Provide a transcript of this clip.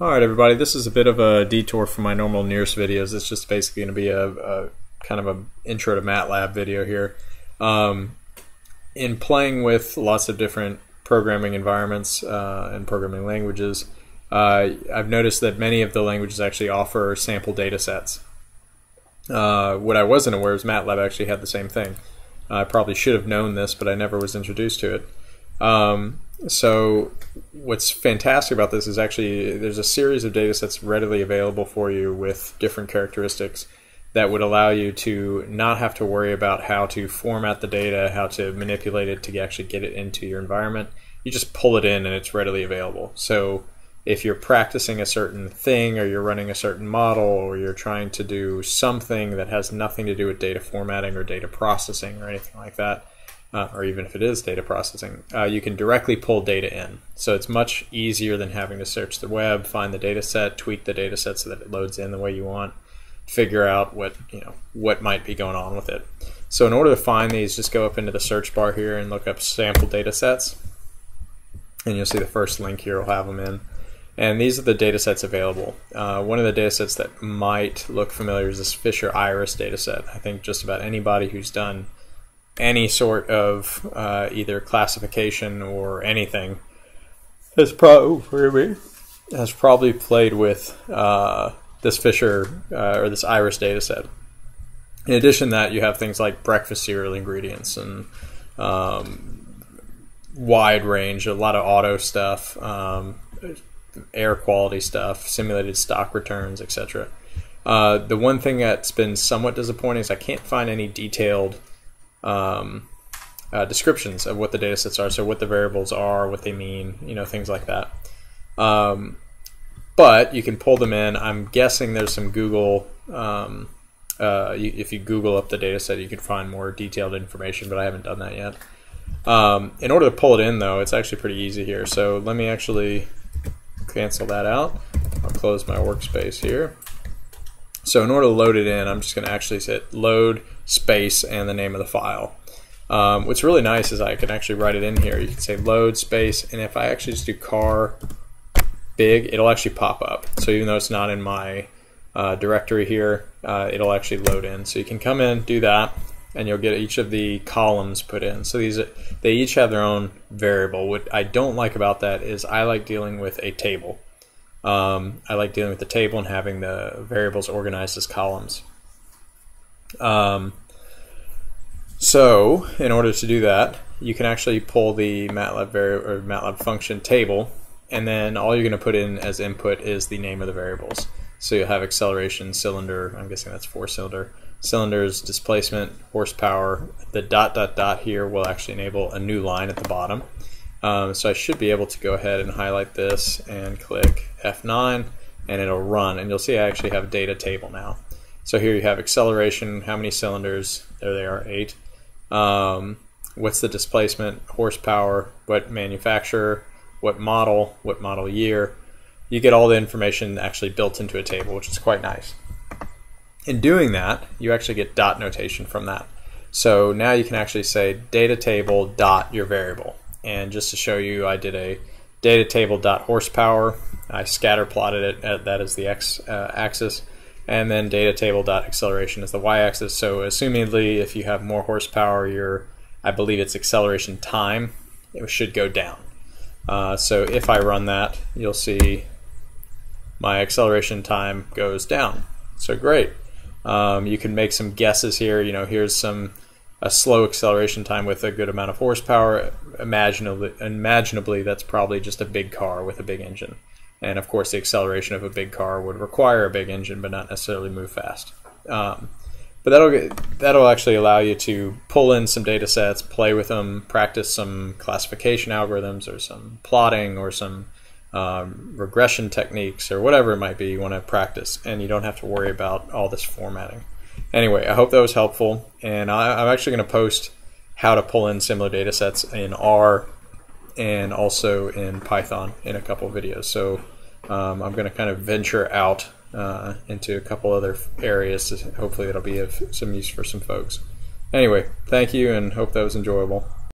Alright everybody, this is a bit of a detour from my normal fNIRS videos. It's just basically going to be a, a, kind of an intro to MATLAB video here. Um, in playing with lots of different programming environments uh, and programming languages, uh, I've noticed that many of the languages actually offer sample data sets. Uh, what I wasn't aware is MATLAB actually had the same thing. I probably should have known this, but I never was introduced to it. Um, so what's fantastic about this is actually there's a series of data sets readily available for you with different characteristics that would allow you to not have to worry about how to format the data, how to manipulate it to actually get it into your environment. You just pull it in and it's readily available. So if you're practicing a certain thing or you're running a certain model or you're trying to do something that has nothing to do with data formatting or data processing or anything like that, uh, or even if it is data processing, uh, you can directly pull data in. So it's much easier than having to search the web, find the data set, tweak the data set so that it loads in the way you want, figure out what you know what might be going on with it. So in order to find these, just go up into the search bar here and look up sample data sets, and you'll see the first link here will have them in. And these are the data sets available. Uh, one of the data sets that might look familiar is this Fisher Iris data set. I think just about anybody who's done any sort of uh, either classification or anything has probably has probably played with uh, this Fisher uh, or this Iris data set. In addition to that, you have things like breakfast cereal ingredients and um, wide range, a lot of auto stuff, um, air quality stuff, simulated stock returns, etc. Uh, the one thing that's been somewhat disappointing is I can't find any detailed um, uh, descriptions of what the data sets are, so what the variables are, what they mean, you know, things like that. Um, but you can pull them in. I'm guessing there's some Google. Um, uh, you, if you Google up the data set, you can find more detailed information, but I haven't done that yet. Um, in order to pull it in, though, it's actually pretty easy here. So let me actually cancel that out. I'll close my workspace here. So in order to load it in, I'm just going to actually hit load space and the name of the file. Um, what's really nice is I can actually write it in here. You can say load space, and if I actually just do car big, it'll actually pop up. So even though it's not in my uh, directory here, uh, it'll actually load in. So you can come in, do that, and you'll get each of the columns put in. So these they each have their own variable. What I don't like about that is I like dealing with a table. Um, I like dealing with the table and having the variables organized as columns. Um, so in order to do that, you can actually pull the MATLAB variable or MATLAB function table, and then all you're going to put in as input is the name of the variables. So you'll have acceleration, cylinder, I'm guessing that's four cylinder, cylinders, displacement, horsepower. The dot dot dot here will actually enable a new line at the bottom. Um, so I should be able to go ahead and highlight this and click F9 and it'll run and you'll see I actually have data table now. So here you have acceleration, how many cylinders, there they are, eight. Um, what's the displacement, horsepower, what manufacturer, what model, what model year. You get all the information actually built into a table, which is quite nice. In doing that, you actually get dot notation from that. So now you can actually say data table dot your variable. And just to show you, I did a data table dot horsepower. I scatter plotted it, at, that is the x uh, axis and then data table dot acceleration is the y-axis. So assumedly, if you have more horsepower, your I believe it's acceleration time, it should go down. Uh, so if I run that, you'll see my acceleration time goes down. So great. Um, you can make some guesses here. You know, here's some a slow acceleration time with a good amount of horsepower. Imaginably, imaginably, that's probably just a big car with a big engine. And of course, the acceleration of a big car would require a big engine, but not necessarily move fast. Um, but that'll that'll actually allow you to pull in some data sets, play with them, practice some classification algorithms, or some plotting, or some um, regression techniques, or whatever it might be you want to practice, and you don't have to worry about all this formatting. Anyway, I hope that was helpful, and I, I'm actually going to post how to pull in similar data sets in R and also in Python in a couple videos. So um, I'm going to kind of venture out uh, into a couple other areas. Hopefully, that'll be of some use for some folks. Anyway, thank you and hope that was enjoyable.